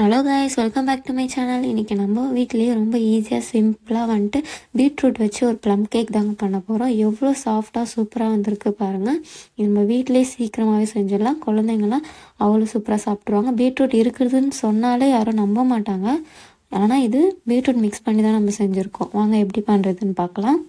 Hello guys welcome back to my channel இன்றைக்கி நம்ம வீட்லேயே ரொம்ப ஈஸியாக சிம்பிளாக வந்துட்டு பீட்ரூட் வச்சு ஒரு ப்ளம் கேக் தாங்க பண்ண போகிறோம் எவ்வளோ சாஃப்டாக சூப்பராக வந்திருக்கு பாருங்கள் நம்ம வீட்டிலேயே சீக்கிரமாகவே செஞ்சிடலாம். குழந்தைங்களாம் அவ்வளோ சூப்பராக சாப்பிட்ருவாங்க பீட்ரூட் இருக்குதுன்னு சொன்னாலே யாரும் நம்ப மாட்டாங்க. ஆனால் இது பீட்ரூட் மிக்ஸ் பண்ணி தான் நம்ம செஞ்சுருக்கோம். வாங்க எப்படி பண்ணுறதுன்னு பார்க்கலாம்.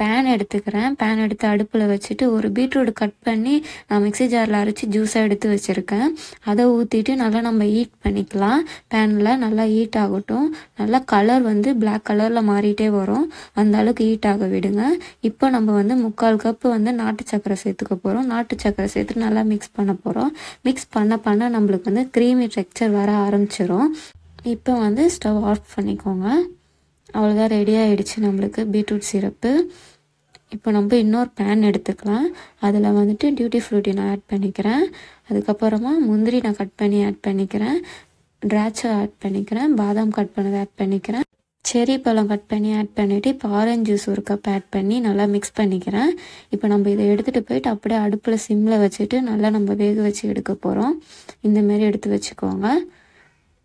பேன் எடுத்துக்கிறேன். பேன் எடுத்து அடுப்பில் வச்சுட்டு ஒரு பீட்ரூட் கட் பண்ணி நான் மிக்ஸி ஜாரில் அரைச்சி ஜூஸாக எடுத்து வச்சுருக்கேன். அதை ஊற்றிட்டு நல்லா நம்ம ஹீட் பண்ணிக்கலாம். பேனில் நல்லா ஹீட் ஆகட்டும். நல்லா கலர் வந்து பிளாக் கலரில் மாறிட்டே வரும். அந்த அளவுக்கு ஹீட் ஆக விடுங்க. இப்போ நம்ம வந்து முக்கால் கப்பு வந்து நாட்டு சக்கரை சேர்த்துக்க போகிறோம் நாட்டு சக்கரை சேர்த்துட்டு நல்லா மிக்ஸ் பண்ண போகிறோம் மிக்ஸ் பண்ண பண்ண நம்மளுக்கு வந்து க்ரீமி டெக்ஸ்சர் வர ஆரம்பிச்சிடும் இப்போ வந்து ஸ்டவ் ஆஃப் பண்ணிக்கோங்க. அவ்வளோதான் ரெடி ஆகிடுச்சு நம்மளுக்கு. Beetroot syrup. இப்போ நம்ம இன்னொரு பேன் எடுத்துக்கலாம். அதில் வந்துட்டு டியூட்டி ஃப்ரூட்டி நான் ஆட் பண்ணிக்கிறேன். அதுக்கப்புறமா முந்திரி நான் கட் பண்ணி ஆட் பண்ணிக்கிறேன். திராட்சை ஆட் பண்ணிக்கிறேன். பாதாம் கட் பண்ணதை ஆட் பண்ணிக்கிறேன். செரி பழம் கட் பண்ணி ஆட் பண்ணிவிட்டு இப்போ ஆரஞ்சு ஜூஸ் ஒரு கப் ஆட் பண்ணி நல்லா மிக்ஸ் பண்ணிக்கிறேன். இப்போ நம்ம இதை எடுத்துகிட்டு போயிட்டு அப்படியே அடுப்பில் சிம்மில் வச்சுட்டு நல்லா நம்ம வேக வச்சு எடுக்க போகிறோம் இந்தமாரி எடுத்து வச்சுக்கோங்க.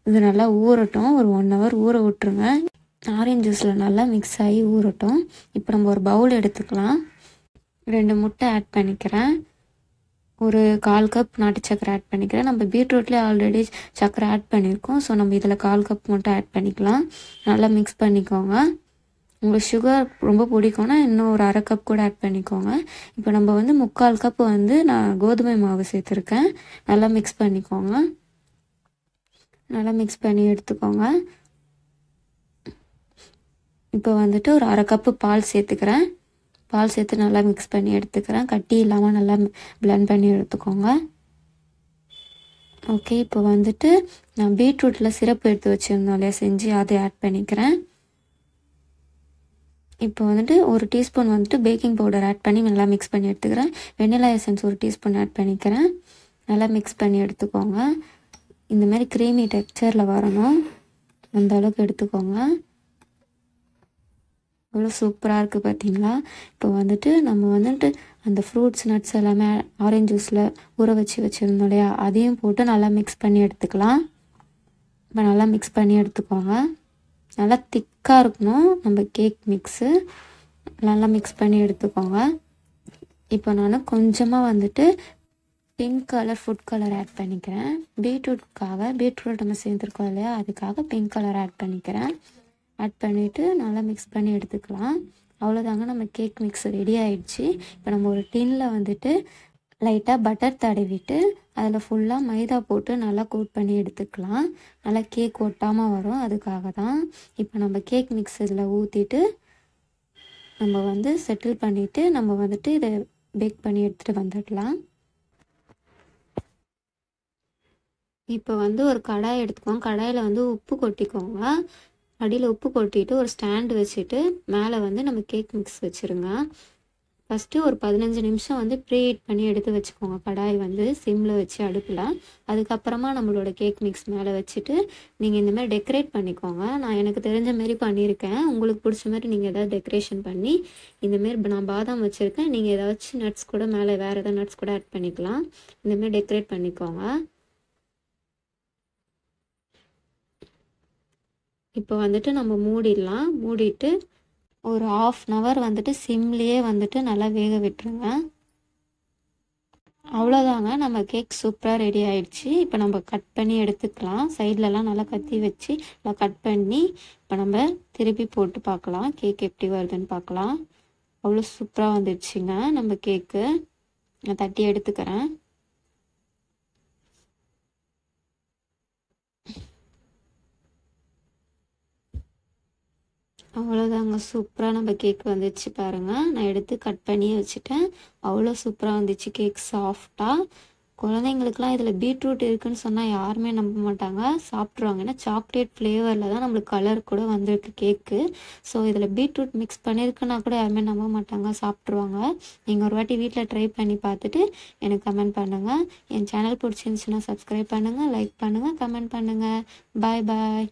இது நல்லா ஊறட்டும். ஒரு ஒன் ஹவர் ஊற விட்ருங்க ஆரஞ்சு ஜூஸில் நல்லா மிக்ஸ் ஆகி ஊறட்டும். இப்போ நம்ம ஒரு பவுல் எடுத்துக்கலாம். ரெண்டு முட்டை ஆட் பண்ணிக்கிறேன். ஒரு கால் கப் நாட்டு சக்கரை ஆட் பண்ணிக்கிறேன். நம்ம பீட்ரூட்லேயே ஆல்ரெடி சக்கரை ஆட் பண்ணியிருக்கோம். ஸோ நம்ம இதில் கால் கப் மட்டும் ஆட் பண்ணிக்கலாம். நல்லா மிக்ஸ் பண்ணிக்கோங்க. உங்களுக்கு சுகர் ரொம்ப பிடிக்கும்னா இன்னும் ஒரு அரை கப் கூட ஆட் பண்ணிக்கோங்க. இப்போ நம்ம வந்து முக்கால் கப் வந்து நான் கோதுமை மாவு சேர்த்துருக்கேன். நல்லா மிக்ஸ் பண்ணிக்கோங்க. நல்லா மிக்ஸ் பண்ணி எடுத்துக்கோங்க. இப்போ வந்துட்டு ஒரு அரை கப்பு பால் சேர்த்துக்கிறேன். பால் சேர்த்து நல்லா மிக்ஸ் பண்ணி எடுத்துக்கிறேன். கட்டி இல்லாமல் நல்லா பிளெண்ட் பண்ணி எடுத்துக்கோங்க. ஓகே இப்போ வந்துட்டு நான் பீட்ரூட்டில் சிரப்பு எடுத்து வச்சுருந்தோம் இல்லையா? செஞ்சு அதை ஆட் பண்ணிக்கிறேன். இப்போ வந்துட்டு ஒரு டீஸ்பூன் வந்துட்டு பேக்கிங் பவுடர் ஆட் பண்ணி நல்லா மிக்ஸ் பண்ணி எடுத்துக்கிறேன். வெண்ணிலா எசன்ஸ் ஒரு டீஸ்பூன் ஆட் பண்ணிக்கிறேன். நல்லா மிக்ஸ் பண்ணி எடுத்துக்கோங்க. இந்த மாதிரி க்ரீமி டெக்ஸ்சரில் வரணும். அந்த அளவுக்கு எடுத்துக்கோங்க. எவ்வளோ சூப்பராக இருக்குது பார்த்தீங்களா இப்போ வந்துட்டு நம்ம வந்துட்டு அந்த ஃப்ரூட்ஸ் நட்ஸ் எல்லாமே ஆரஞ்சு ஜூஸில் ஊற வச்சு வச்சுருந்தோம் இல்லையா? அதையும் போட்டு நல்லா மிக்ஸ் பண்ணி எடுத்துக்கலாம். இப்போ நல்லா மிக்ஸ் பண்ணி எடுத்துக்கோங்க. நல்லா திக்காக இருக்கணும் நம்ம கேக் மிக்ஸு நல்லா மிக்ஸ் பண்ணி எடுத்துக்கோங்க. இப்போ நான் கொஞ்சமாக வந்துட்டு pink colour food colour add பண்ணிக்கிறேன். பீட்ரூட்காக பீட்ரூட் நம்ம சேர்த்துருக்கோம் இல்லையா? அதுக்காக பிங்க் கலர் ஆட் பண்ணிக்கிறேன். ஆட் பண்ணிவிட்டு நல்லா மிக்ஸ் பண்ணி எடுத்துக்கலாம். அவ்வளோதாங்க நம்ம கேக் மிக்ஸ் ரெடி ஆயிடுச்சு. இப்போ நம்ம ஒரு டின்னில் வந்துட்டு லைட்டாக பட்டர் தடவிட்டு அதில் ஃபுல்லாக மைதா போட்டு நல்லா கோட் பண்ணி எடுத்துக்கலாம். நல்லா கேக் ஒட்டாமல் வரும் அதுக்காக தான் இப்போ நம்ம கேக் மிக்ஸ் இதில் ஊற்றிட்டு நம்ம வந்து செட்டில் பண்ணிவிட்டு நம்ம வந்துட்டு இதை பேக் பண்ணி எடுத்துகிட்டு வந்துடலாம். இப்போ வந்து ஒரு கடாய் எடுத்துக்கோங்க கடாயில் வந்து உப்பு கொட்டிக்கோங்க. அடியில் உப்பு கொட்டிட்டு ஒரு ஸ்டாண்டு வச்சுட்டு மேலே வந்து நம்ம கேக் மிக்ஸ் வச்சுருங்க. ஃபஸ்ட்டு ஒரு பதினஞ்சு நிமிஷம் வந்து ப்ரீ ஹீட் பண்ணி எடுத்து வச்சுக்கோங்க. கடாய் வந்து சிம்மில் வச்சு அடுப்பில். அதுக்கப்புறமா நம்மளோட கேக் மிக்ஸ் மேலே வச்சுட்டு நீங்கள் இந்தமாதிரி டெக்கரேட் பண்ணிக்கோங்க. நான் எனக்கு தெரிஞ்ச மாரி பண்ணியிருக்கேன். உங்களுக்கு பிடிச்ச மாதிரி நீங்கள் எதாவது டெக்கரேஷன் பண்ணி இந்தமாரி நான் பாதாம் வச்சுருக்கேன். நீங்கள் ஏதாச்சும் நட்ஸ் கூட மேலே வேறு ஏதாவது நட்ஸ் கூட ஆட் பண்ணிக்கலாம். இந்தமாரி டெக்கரேட் பண்ணிக்கோங்க. இப்போ வந்துட்டு நம்ம மூடிடலாம். மூடிட்டு ஒரு ஆஃப் அன் ஹவர் வந்துட்டு சிம்லேயே வந்துட்டு நல்லா வேக விட்டுருங்க. அவ்வளோதாங்க நம்ம கேக் சூப்பராக ரெடி ஆயிடுச்சு. இப்போ நம்ம கட் பண்ணி எடுத்துக்கலாம். சைட்லலாம் நல்லா கத்தி வச்சு நல்லா கட் பண்ணி இப்போ நம்ம திருப்பி போட்டு பார்க்கலாம். கேக் எப்படி வருதுன்னு பார்க்கலாம். அவ்வளோ சூப்பராக வந்துடுச்சுங்க நம்ம கேக்கு நான் தட்டி எடுத்துக்கிறேன். அவ்வளோதாங்க சூப்பராக நம்ம கேக் வந்துச்சு பாருங்கள் நான் எடுத்து கட் பண்ணியே வச்சுட்டேன். அவ்வளோ சூப்பராக வந்துச்சு கேக் சாஃப்டாக குழந்தைங்களுக்குலாம் இதில் பீட்ரூட் இருக்குன்னு சொன்னால் யாருமே நம்ப மாட்டாங்க. சாப்பிட்ருவாங்க ஏன்னா சாக்லேட் ஃப்ளேவரில் தான் நம்மளுக்கு கலர் கூட வந்திருக்கு கேக்கு ஸோ இதில் பீட்ரூட் மிக்ஸ் பண்ணியிருக்குன்னா கூட யாருமே நம்ப மாட்டாங்க. சாப்பிட்ருவாங்க நீங்கள் ஒரு வாட்டி வீட்டில் ட்ரை பண்ணி பார்த்துட்டு எனக்கு கமெண்ட் பண்ணுங்கள் என் சேனல் பிடிச்சிருந்துச்சுன்னா சப்ஸ்கிரைப் பண்ணுங்கள் லைக் பண்ணுங்கள் கமெண்ட் பண்ணுங்கள் பாய் பாய்